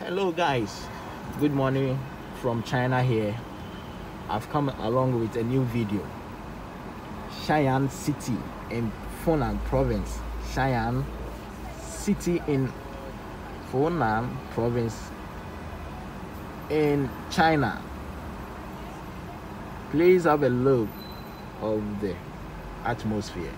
hello guys. Good morning from china here. I've come along with a new video. Shaoyang city in Hunan province. Shaoyang city in Hunan province in china. Please have a look of the atmosphere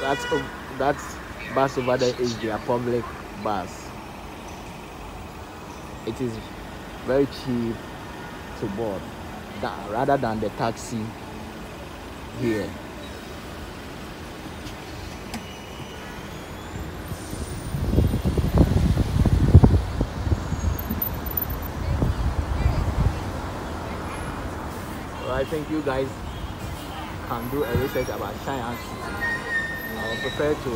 that's oh, that's bus over there is their public bus it is very cheap to board that, rather than the taxi here I think you guys can do a research about City. I will prepare to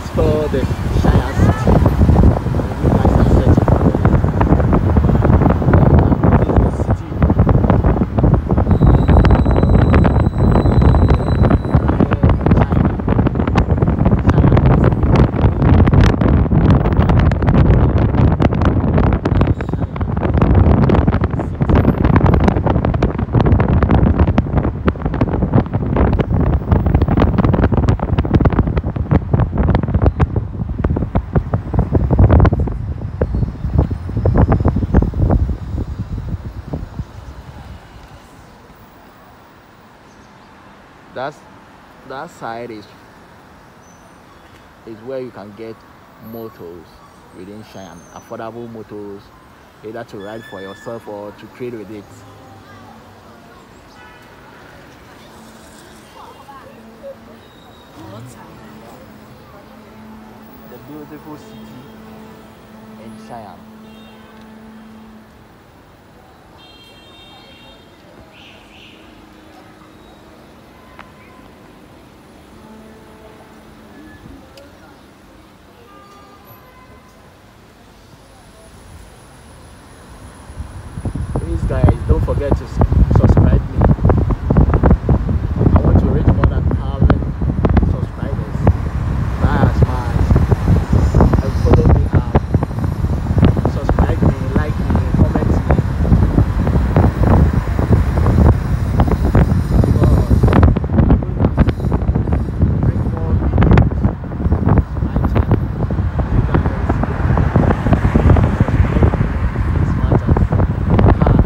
explore the Shaoyang City. And you guys are searching for the- the city. That's that side is is where you can get motors within Shaoyang, affordable motors, either to ride for yourself or to trade with it. The beautiful city in Shaoyang. Don't forget to s- subscribe me. I want to reach more than thousand subscribers. That's my and follow me and subscribe me, like me, comment me. Because bring more videos to my channel. You guys subscribe me. This matters. Ah.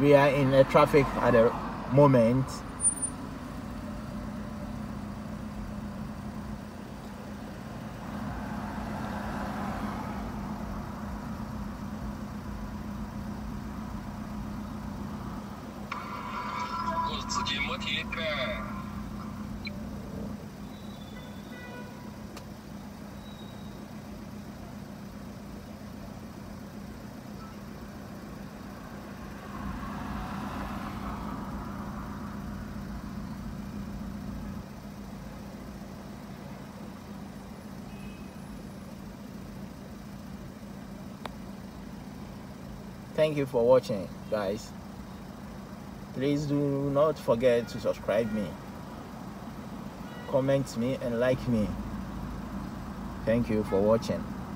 We are in a traffic at the moment thank you for watching guys. Please do not forget to subscribe me comment me and like me. Thank you for watching